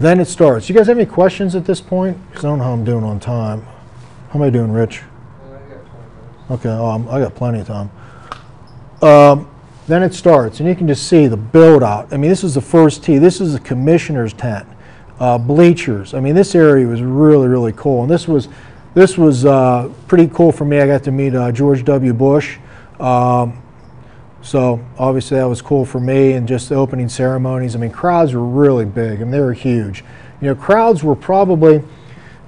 Then it starts. You guys have any questions at this point? Because I don't know how I'm doing on time. How am I doing, Rich? Okay, oh, I'm, I got plenty of time. Um, then it starts, and you can just see the build out. I mean, this is the first tee. This is the commissioner's tent, uh, bleachers. I mean, this area was really, really cool, and this was this was uh, pretty cool for me. I got to meet uh, George W. Bush. Um, so obviously that was cool for me and just the opening ceremonies. I mean, crowds were really big I and mean, they were huge. You know, crowds were probably,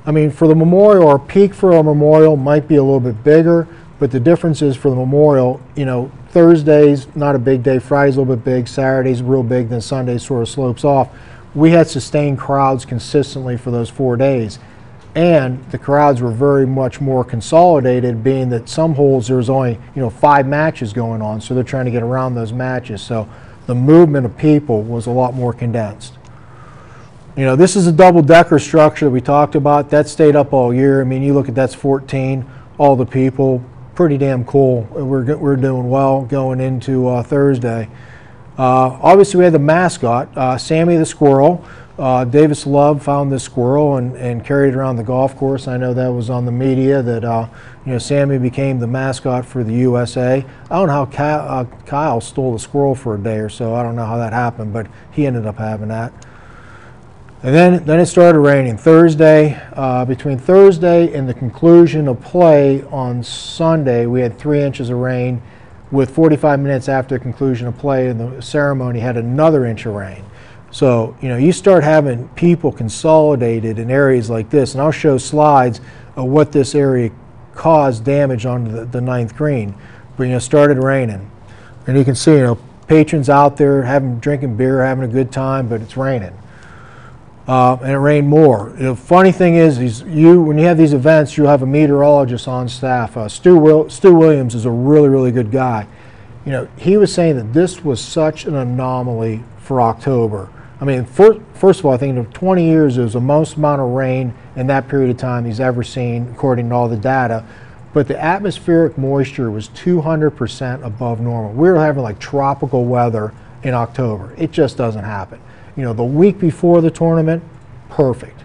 I mean, for the memorial, our peak for our memorial might be a little bit bigger, but the difference is for the memorial, you know, Thursday's not a big day, Friday's a little bit big, Saturday's real big, then Sunday sort of slopes off. We had sustained crowds consistently for those four days and the crowds were very much more consolidated being that some holes there was only you know five matches going on so they're trying to get around those matches. So the movement of people was a lot more condensed. You know this is a double decker structure that we talked about. That stayed up all year. I mean you look at that's 14 all the people pretty damn cool. We're, we're doing well going into uh, thursday. Uh, obviously we had the mascot uh, sammy the squirrel uh, Davis Love found this squirrel and, and carried it around the golf course. I know that was on the media that uh, you know Sammy became the mascot for the USA. I don't know how Kyle, uh, Kyle, stole the squirrel for a day or so. I don't know how that happened, but he ended up having that. And then, then it started raining. Thursday, uh, between Thursday and the conclusion of play on Sunday, we had three inches of rain. With 45 minutes after the conclusion of play, and the ceremony had another inch of rain. So, you know, you start having people consolidated in areas like this, and I'll show slides of what this area caused damage on the, the ninth green. But, you know, started raining. And you can see, you know, patrons out there having, drinking beer, having a good time, but it's raining. Uh, and it rained more. The funny thing is, is you when you have these events, you'll have a meteorologist on staff. Uh, Stu, Will, Stu Williams is a really, really good guy. You know, he was saying that this was such an anomaly for October. I mean, for, first of all, I think in 20 years, it was the most amount of rain in that period of time he's ever seen, according to all the data. But the atmospheric moisture was 200% above normal. We were having like tropical weather in October. It just doesn't happen. You know, the week before the tournament, perfect.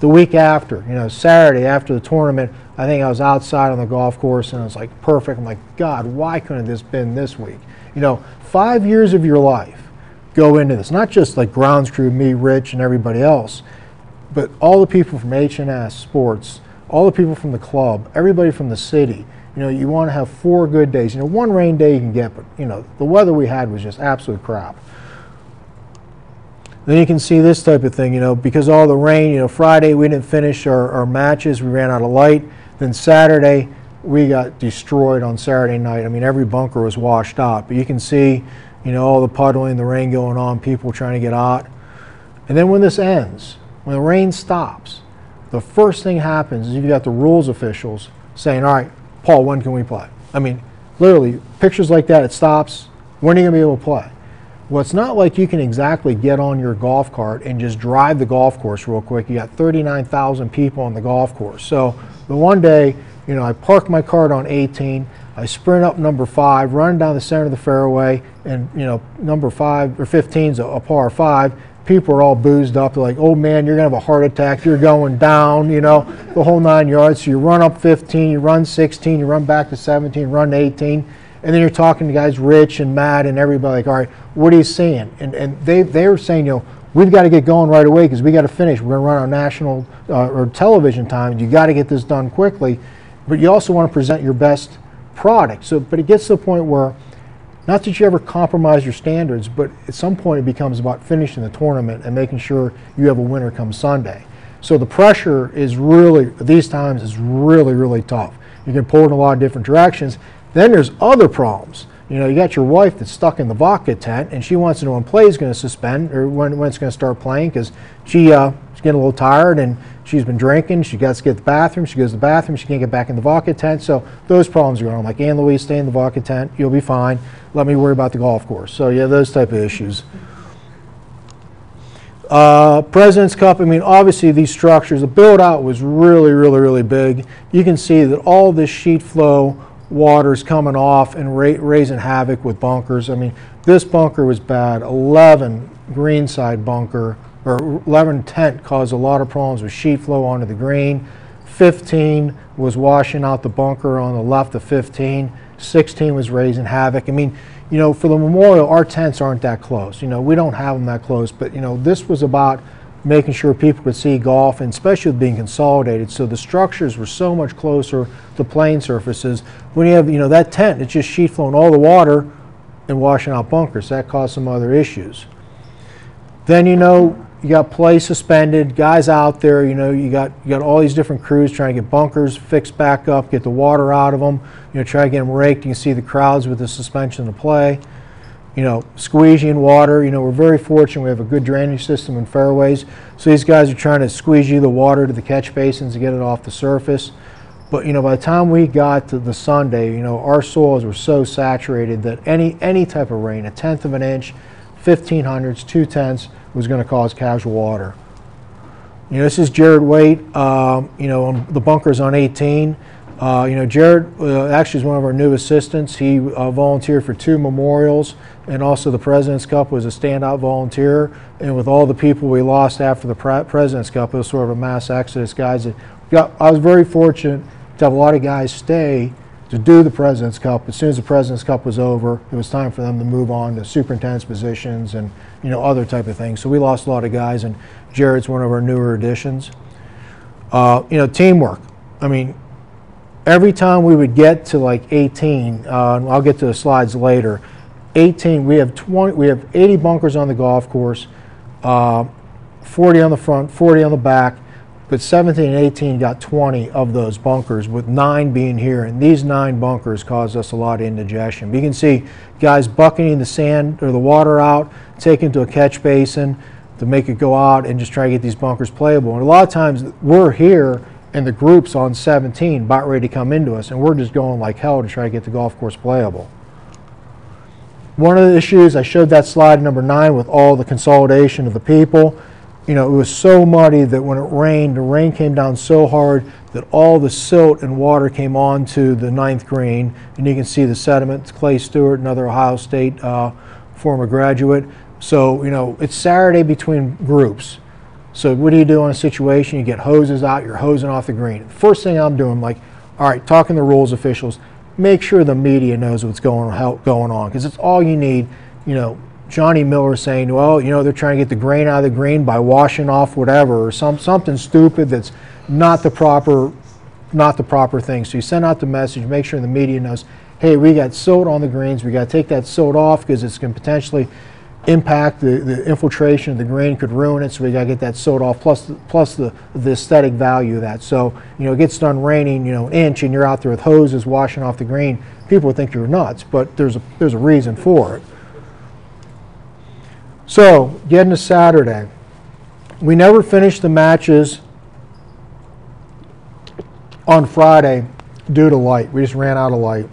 The week after, you know, Saturday after the tournament, I think I was outside on the golf course and it was like perfect. I'm like, God, why couldn't this been this week? You know, five years of your life go into this. Not just like grounds crew, me, Rich, and everybody else, but all the people from H&S Sports, all the people from the club, everybody from the city. You know, you want to have four good days. You know, one rain day you can get, but you know, the weather we had was just absolute crap. Then you can see this type of thing, you know, because all the rain, you know, Friday we didn't finish our, our matches, we ran out of light. Then Saturday, we got destroyed on Saturday night. I mean, every bunker was washed out. But you can see, you know, all the puddling, the rain going on, people trying to get out. And then when this ends, when the rain stops, the first thing happens is you've got the rules officials saying, all right, Paul, when can we play? I mean, literally, pictures like that, it stops. When are you going to be able to play? Well, it's not like you can exactly get on your golf cart and just drive the golf course real quick. You got 39,000 people on the golf course. So the one day, you know, I parked my cart on 18. I sprint up number five, run down the center of the fairway, and you know, number five or 15 is a, a par five. People are all boozed up. They're like, "Oh man, you're gonna have a heart attack. You're going down." You know, the whole nine yards. So you run up 15, you run 16, you run back to 17, run to 18, and then you're talking to guys, Rich and Matt and everybody. Like, all right, what are you seeing? And and they they were saying, you know, we've got to get going right away because we got to finish. We're to run our national uh, or television time. You got to get this done quickly, but you also want to present your best product. So, but it gets to the point where, not that you ever compromise your standards, but at some point it becomes about finishing the tournament and making sure you have a winner come Sunday. So the pressure is really, these times, is really, really tough. You can pull in a lot of different directions. Then there's other problems. You know, you got your wife that's stuck in the vodka tent, and she wants to know when play is going to suspend or when, when it's going to start playing because she uh, she's getting a little tired and she's been drinking. She got to get to the bathroom. She goes to the bathroom. She can't get back in the vodka tent. So those problems are going on. Like Ann Louise, stay in the vodka tent. You'll be fine. Let me worry about the golf course. So yeah, those type of issues. Uh, President's Cup, I mean, obviously these structures, the build out was really, really, really big. You can see that all this sheet flow water's coming off and ra raising havoc with bunkers. I mean, this bunker was bad. 11 greenside bunker or 11 tent caused a lot of problems with sheet flow onto the green. 15 was washing out the bunker on the left of 15. 16 was raising havoc. I mean, you know, for the memorial, our tents aren't that close. You know, we don't have them that close, but you know, this was about making sure people could see golf, and especially with being consolidated. So the structures were so much closer to playing surfaces. When you have, you know, that tent, it's just sheet flowing all the water and washing out bunkers. That caused some other issues. Then you know you got play suspended, guys out there. You know you got you got all these different crews trying to get bunkers fixed back up, get the water out of them. You know try to get them raked. You can see the crowds with the suspension of play. You know squeegeeing water. You know we're very fortunate. We have a good drainage system in fairways. So these guys are trying to squeeze you the water to the catch basins to get it off the surface. But you know, by the time we got to the Sunday, you know, our soils were so saturated that any any type of rain, a tenth of an inch, 1500s, two tenths, was going to cause casual water. You know, this is Jared Waite. Um, you know, on the bunkers on 18. Uh, you know, Jared uh, actually is one of our new assistants. He uh, volunteered for two memorials, and also the President's Cup was a standout volunteer. And with all the people we lost after the Pre- President's Cup, it was sort of a mass exodus. Guys, that got, I was very fortunate to have a lot of guys stay to do the President's Cup. As soon as the President's Cup was over, it was time for them to move on to superintendent's positions and you know other type of things. So we lost a lot of guys, and Jared's one of our newer additions. Uh, you know, teamwork. I mean, every time we would get to like 18, uh, and I'll get to the slides later. 18, we have 20, we have 80 bunkers on the golf course, uh, 40 on the front, 40 on the back but 17 and 18 got 20 of those bunkers, with nine being here. And these nine bunkers caused us a lot of indigestion. But you can see guys bucketing the sand or the water out, taking to a catch basin to make it go out and just try to get these bunkers playable. And a lot of times we're here and the group's on 17 about ready to come into us, and we're just going like hell to try to get the golf course playable. One of the issues, I showed that slide number nine with all the consolidation of the people you know, it was so muddy that when it rained, the rain came down so hard that all the silt and water came onto the ninth green. And you can see the sediment. Clay Stewart, another Ohio State uh, former graduate. So, you know, it's Saturday between groups. So what do you do in a situation? You get hoses out, you're hosing off the green. First thing I'm doing, like, all right, talking to rules officials, make sure the media knows what's going, going on because it's all you need. You know, Johnny Miller saying, well, you know, they're trying to get the grain out of the green by washing off whatever or some, something stupid that's not the proper not the proper thing. So you send out the message, make sure the media knows, hey, we got silt on the greens, we got to take that silt off because it's going to potentially impact the, the infiltration of the grain could ruin it so we got to get that silt off plus the, plus the, the aesthetic value of that. So you know it gets done raining you know an inch and you're out there with hoses washing off the green people would think you're nuts but there's a there's a reason for it so, getting to Saturday. We never finished the matches on Friday due to light. We just ran out of light.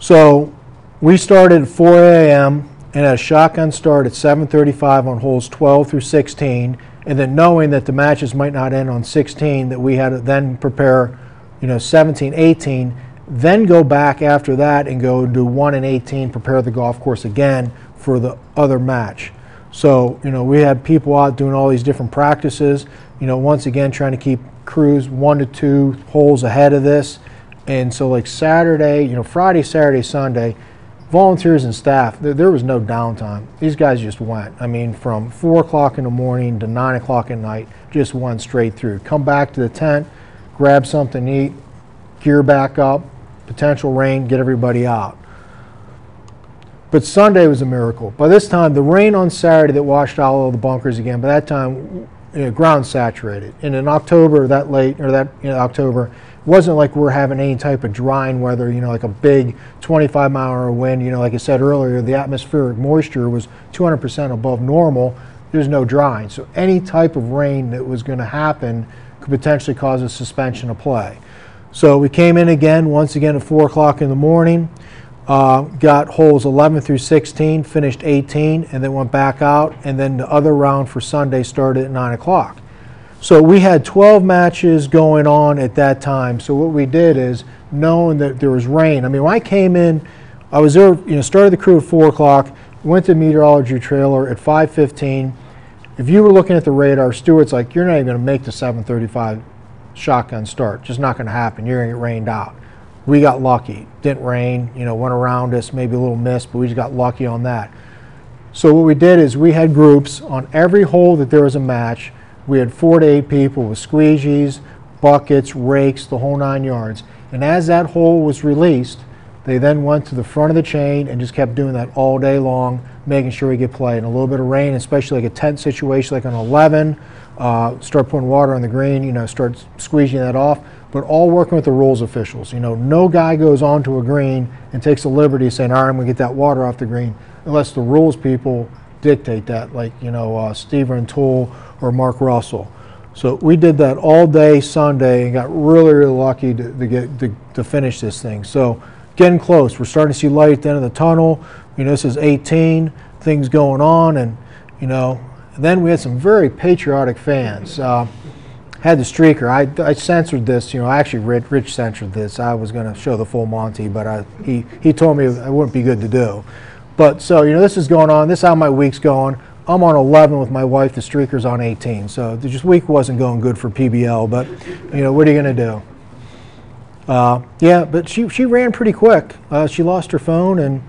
So, we started at 4 a.m. and had a shotgun start at 7:35 on holes 12 through 16, and then knowing that the matches might not end on 16, that we had to then prepare, you know, 17, 18, then go back after that and go do 1 and 18, prepare the golf course again for the other match. So, you know, we had people out doing all these different practices, you know, once again trying to keep crews one to two holes ahead of this. And so, like Saturday, you know, Friday, Saturday, Sunday, volunteers and staff, there, there was no downtime. These guys just went. I mean, from 4 o'clock in the morning to 9 o'clock at night, just went straight through. Come back to the tent, grab something to eat, gear back up, potential rain, get everybody out. But Sunday was a miracle. By this time, the rain on Saturday that washed out all the bunkers again, by that time, you know, ground saturated. And in October, that late, or that you know, October, wasn't like we're having any type of drying weather, you know, like a big 25 mile hour wind. You know, like I said earlier, the atmospheric moisture was 200% above normal. There's no drying. So any type of rain that was going to happen could potentially cause a suspension of play. So we came in again, once again at 4 o'clock in the morning. Uh, got holes 11 through 16, finished 18, and then went back out. And then the other round for Sunday started at 9 o'clock. So we had 12 matches going on at that time. So what we did is, knowing that there was rain. I mean, when I came in, I was there, you know, started the crew at 4 o'clock, went to meteorology trailer at 5:15, if you were looking at the radar, Stewart's like, you're not even going to make the 735 shotgun start. Just not going to happen. You're going to get rained out. We got lucky. Didn't rain. You know, went around us, maybe a little mist, but we just got lucky on that. So what we did is we had groups on every hole that there was a match. We had four to eight people with squeegees, buckets, rakes, the whole nine yards. And as that hole was released, they then went to the front of the chain and just kept doing that all day long, making sure we get play. And a little bit of rain, especially like a tent situation like an 11, uh, start putting water on the green, you know, start squeezing that off. But all working with the rules officials. You know, no guy goes onto a green and takes the liberty saying, all right, I'm going to get that water off the green, unless the rules people dictate that, like, you know, uh, Steve Rintoul or Mark Russell. So we did that all day Sunday and got really, really lucky to, to get to, to finish this thing. So getting close. We're starting to see light at the end of the tunnel. You know, this is 18, things going on, and you know, then we had some very patriotic fans. Uh, had the streaker. I, I censored this. You know, I actually, Rich, Rich censored this. I was going to show the full Monty, but I, he he told me it wouldn't be good to do. But so you know, this is going on. This is how my week's going. I'm on 11 with my wife. The streaker's on 18. So the just week wasn't going good for PBL. But you know, what are you going to do? Uh, yeah, but she, she ran pretty quick. Uh, she lost her phone, and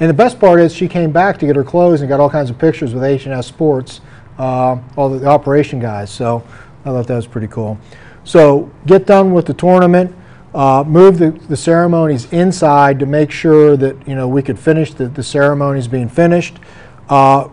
and the best part is she came back to get her clothes and got all kinds of pictures with H&S Sports, uh, all the, the, operation guys. So I thought that was pretty cool. So get done with the tournament. Uh, move the, the ceremonies inside to make sure that you know we could finish the, the ceremonies being finished. Uh,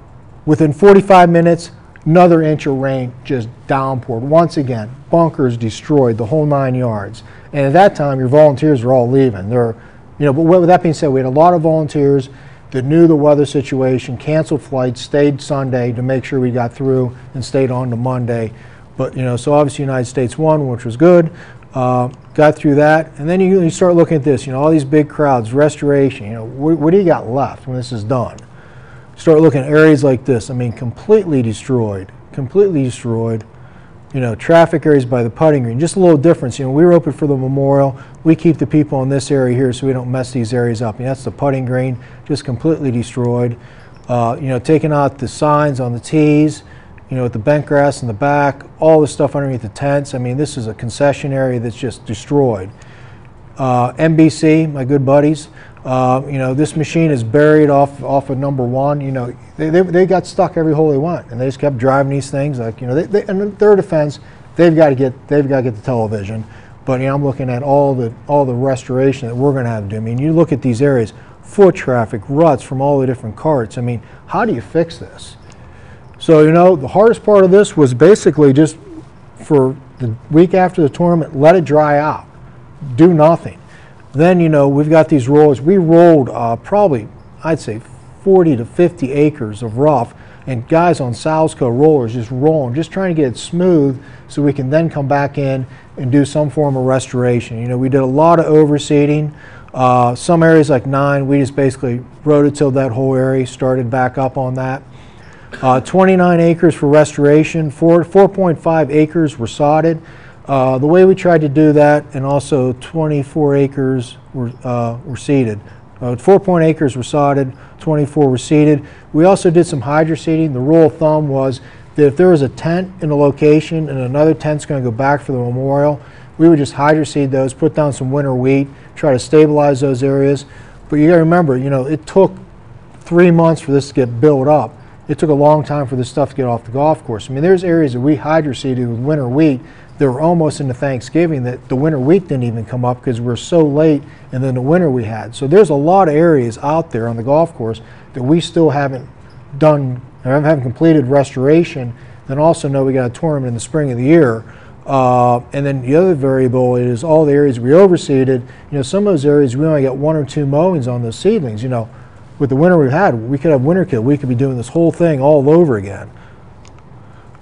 within 45 minutes, another inch of rain just downpoured. Once again, bunkers destroyed, the whole nine yards. And at that time, your volunteers were all leaving. They're, you know, but with that being said, we had a lot of volunteers that knew the weather situation, canceled flights, stayed Sunday to make sure we got through, and stayed on to Monday. But you know, so obviously United States won, which was good. Uh, got through that, and then you, you, start looking at this. You know, all these big crowds, restoration. You know, wh what do you got left when this is done? Start looking at areas like this. I mean, completely destroyed, completely destroyed you know, traffic areas by the putting green. Just a little difference. You know, we were open for the memorial. We keep the people in this area here so we don't mess these areas up. And that's the putting green, just completely destroyed. Uh, you know, taking out the signs on the tees, you know, with the bent grass in the back, all the stuff underneath the tents. I mean, this is a concession area that's just destroyed. Uh, NBC, my good buddies, uh, you know, this machine is buried off off of number one. You know, they, they, they got stuck every hole they went, and they just kept driving these things. Like you know, they, they, in their defense, they've got to get they've got to get the television. But you know, I'm looking at all the all the restoration that we're going to have to do. I mean, you look at these areas, foot traffic, ruts from all the different carts. I mean, how do you fix this? So you know, the hardest part of this was basically just for the week after the tournament, let it dry out, do nothing then, you know, we've got these rollers. We rolled uh, probably, I'd say, 40 to 50 acres of rough, and guys on Salsco rollers just rolling, just trying to get it smooth so we can then come back in and do some form of restoration. You know, we did a lot of overseeding. Uh, some areas like nine, we just basically rototilled that whole area, started back up on that. Uh, 29 acres for restoration, 4.5 acres were sodded. Uh, the way we tried to do that, and also 24 acres were, uh, were seeded. Uh, 4 point acres were sodded, 24 were seeded. We also did some hydro seeding. The rule of thumb was that if there was a tent in a location and another tent's going to go back for the memorial, we would just hydro seed those, put down some winter wheat, try to stabilize those areas. But you got to remember, you know, it took three months for this to get built up. It took a long time for this stuff to get off the golf course. I mean, there's areas that we hydro seeded with winter wheat they were almost into Thanksgiving that the winter wheat didn't even come up because we are so late and then the winter we had. So there's a lot of areas out there on the golf course that we still haven't done, haven't completed restoration. Then also know we got a tournament in the spring of the year. Uh, and then the other variable is all the areas we overseeded. You know, some of those areas we only got one or two mowings on those seedlings. You know, with the winter we've had, we could have winter kill. We could be doing this whole thing all over again.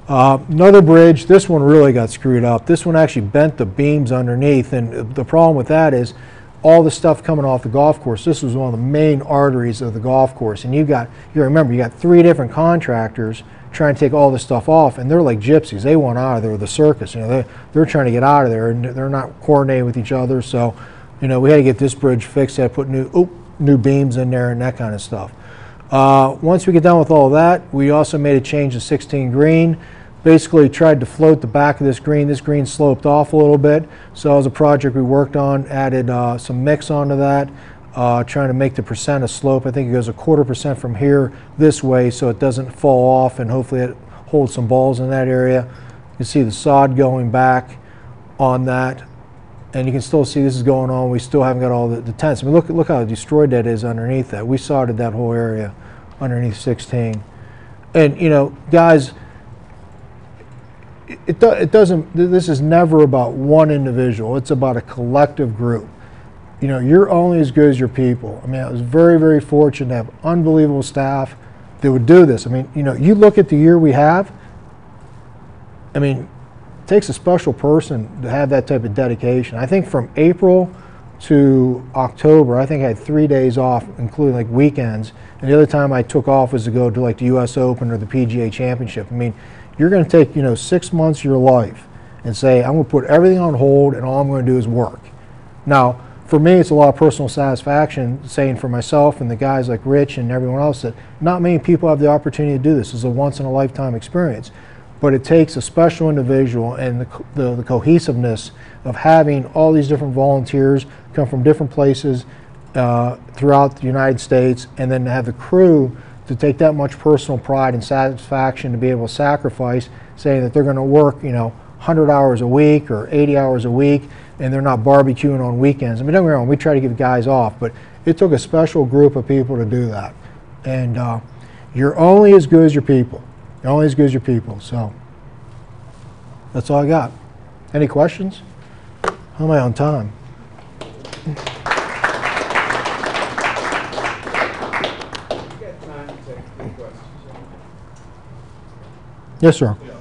Uh, another bridge, this one really got screwed up. This one actually bent the beams underneath, and the problem with that is all the stuff coming off the golf course. This was one of the main arteries of the golf course, and you got you remember you got three different contractors trying to take all this stuff off, and they're like gypsies. They want out of there. The circus, you know, they they're trying to get out of there, and they're not coordinating with each other. So, you know, we had to get this bridge fixed. To put new new beams in there and that kind of stuff. Uh, once we get done with all that, we also made a change to 16 green. Basically tried to float the back of this green. This green sloped off a little bit. So that was a project we worked on, added uh, some mix onto that, uh, trying to make the percent of slope. I think it goes a quarter percent from here this way so it doesn't fall off and hopefully it holds some balls in that area. You can see the sod going back on that and you can still see this is going on. We still haven't got all the, the tents. I mean, look, look how destroyed that is underneath that. We sodded that whole area underneath 16. And, you know, guys, it, it, do, it doesn't, this is never about one individual. It's about a collective group. You know, you're only as good as your people. I mean, I was very, very fortunate to have unbelievable staff that would do this. I mean, you know, you look at the year we have, I mean, takes a special person to have that type of dedication. I think from April to October, I think I had three days off, including like weekends. And the other time I took off was to go to like the U.S. Open or the PGA Championship. I mean, you're going to take you know six months of your life and say I'm going to put everything on hold and all I'm going to do is work. Now, for me, it's a lot of personal satisfaction saying for myself and the guys like Rich and everyone else that not many people have the opportunity to do this. It's a once in a lifetime experience but it takes a special individual and the, the, the, cohesiveness of having all these different volunteers come from different places uh, throughout the United States and then have the crew to take that much personal pride and satisfaction to be able to sacrifice saying that they're going to work you know 100 hours a week or 80 hours a week and they're not barbecuing on weekends. I mean, don't get me wrong, we try to give guys off, but it took a special group of people to do that. And uh, you're only as good as your people. You're only as good as your people. So that's all I got. Any questions? How am I on time? Yes, sir. Yeah,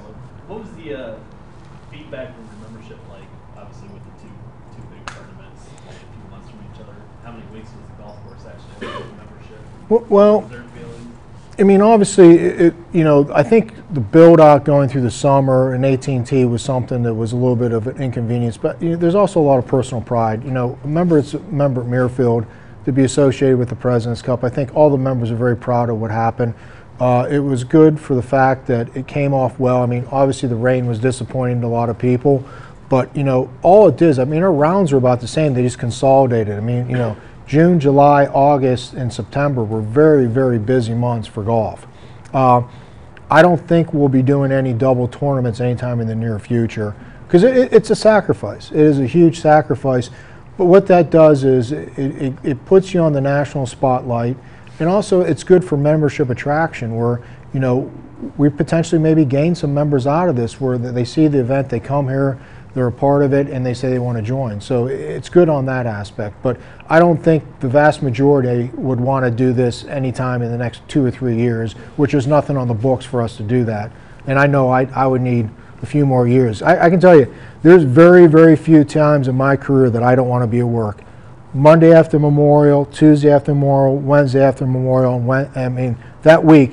What was the uh, feedback from the membership like, obviously with the two, two big tournaments, a few months from each other? How many weeks was the golf course actually membership? Well, feeling? I mean, obviously, it, you know, I think the build out going through the summer and AT&T was something that was a little bit of an inconvenience, but you know, there's also a lot of personal pride. You know, a member, it's a member at Muirfield to be associated with the President's Cup. I think all the members are very proud of what happened. Uh, it was good for the fact that it came off well. I mean, obviously the rain was disappointing to a lot of people, but you know, all it is, I mean, our rounds were about the same. They just consolidated. I mean, you know, June, July, August, and September were very, very busy months for golf. Uh, I don't think we'll be doing any double tournaments anytime in the near future because it, it- it's a sacrifice. It is a huge sacrifice. But what that does is it, it, it puts you on the national spotlight, and also it's good for membership attraction where, you know, we potentially maybe gain some members out of this where they see the event, they come here, they're a part of it, and they say they want to join. So it's good on that aspect. But I don't think the vast majority would want to do this anytime in the next two or three years, which is nothing on the books for us to do that. And I know I, I would need a few more years. I, I can tell you, there's very, very few times in my career that I don't want to be at work. Monday after Memorial, Tuesday after Memorial, Wednesday after Memorial, and Wed- I mean, that week,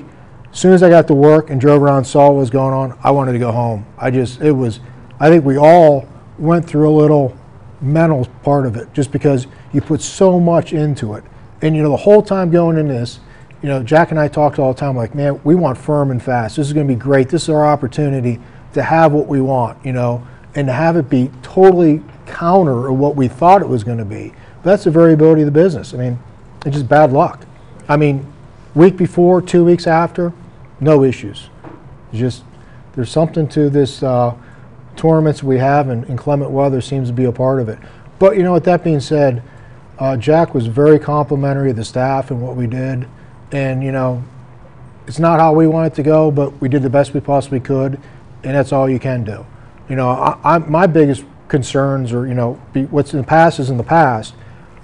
as soon as I got to work and drove around, saw what was going on, I wanted to go home. I just, it was, I think we all went through a little mental part of it just because you put so much into it. And, you know, the whole time going in this, you know, Jack and I talked all the time like, man, we want firm and fast. This is going to be great. This is our opportunity to have what we want, you know, and to have it be totally counter of what we thought it was going to be. But That's the variability of the business. I mean, it's just bad luck. I mean, week before, two weeks after, no issues. Just there's something to this uh, tournaments we have, and inclement weather seems to be a part of it. But you know, with that being said, uh, Jack was very complimentary of the staff and what we did, and you know, it's not how we want it to go, but we did the best we possibly could, and that's all you can do. You know, I, I, my biggest concerns are, you know, be, what's in the past is in the past,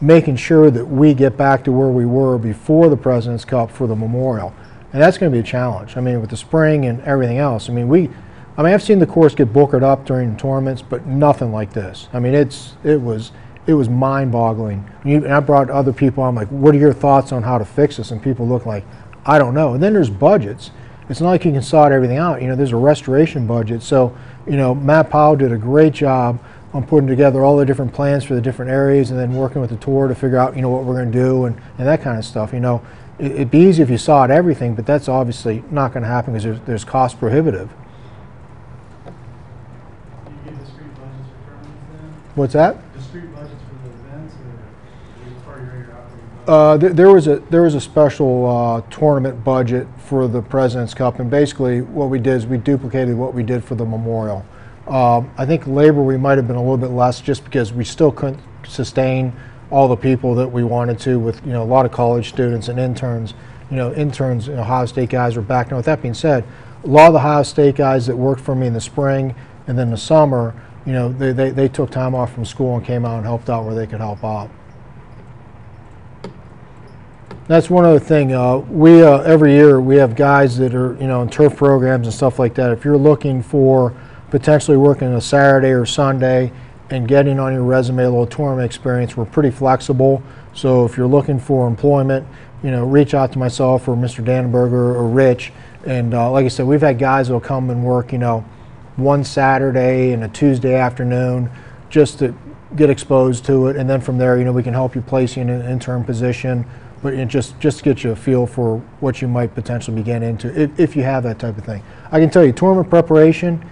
making sure that we get back to where we were before the President's Cup for the Memorial. And that's going to be a challenge. I mean, with the spring and everything else. I mean, we, I mean, I've seen the course get bookered up during tournaments, but nothing like this. I mean, it's, it was, it was mind-boggling. And I brought other people. I'm like, what are your thoughts on how to fix this? And people look like, I don't know. And then there's budgets. It's not like you can sort everything out. You know, there's a restoration budget. So, you know, Matt Powell did a great job on putting together all the different plans for the different areas and then working with the tour to figure out, you know, what we're going to do and, and that kind of stuff. You know, it- it'd be easy if you saw it everything, but that's obviously not going to happen because there's, there's cost prohibitive. Do you get discrete budgets for tournaments What's that? Discrete budgets for the events or part of your operating budget? Uh, there, there was a there was a special uh, tournament budget for the President's Cup, and basically what we did is we duplicated what we did for the Memorial. Um, I think labor we might have been a little bit less just because we still couldn't sustain all the people that we wanted to with you know a lot of college students and interns. You know, interns, you know, Ohio State guys were back. Now, with that being said, a lot of the Ohio State guys that worked for me in the spring and then the summer, you know, they, they, they took time off from school and came out and helped out where they could help out. That's one other thing. Uh, we uh, every year we have guys that are you know in turf programs and stuff like that. If you're looking for potentially working a Saturday or Sunday and getting on your resume a little tournament experience, we're pretty flexible. So if you're looking for employment, you know, reach out to myself or Mr. Danneberger or Rich. And uh, like I said, we've had guys that'll come and work, you know, one Saturday and a Tuesday afternoon just to get exposed to it. And then from there, you know, we can help you place you in an intern position, but just, just get you a feel for what you might potentially be getting into if, if you have that type of thing. I can tell you, tournament preparation,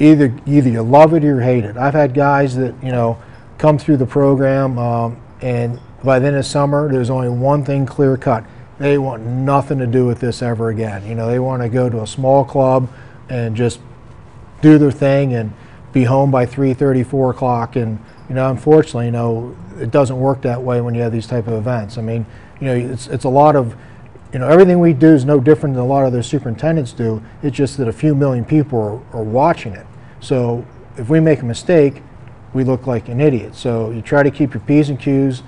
either either you love it or you hate it. I've had guys that you know come through the program, um, and by the end of summer, there's only one thing clear cut. They want nothing to do with this ever again. You know, they want to go to a small club and just do their thing and be home by 3:30, 4 o'clock. And you know, unfortunately, you know, it doesn't work that way when you have these type of events. I mean, you know, it's it's a lot of you know, everything we do is no different than a lot of the superintendents do. It's just that a few million people are, are watching it. So if we make a mistake, we look like an idiot. So you try to keep your P's and Q's,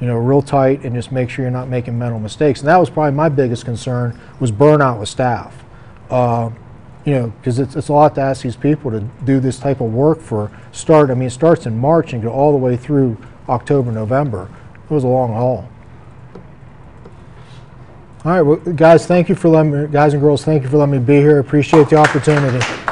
you know, real tight and just make sure you're not making mental mistakes. And that was probably my biggest concern was burnout with staff. Uh, you know, because it's, it's a lot to ask these people to do this type of work for start. I mean, it starts in March and go all the way through October, November. It was a long haul. All right, well, guys, thank you for letting me, guys and girls, thank you for letting me be here. Appreciate the opportunity.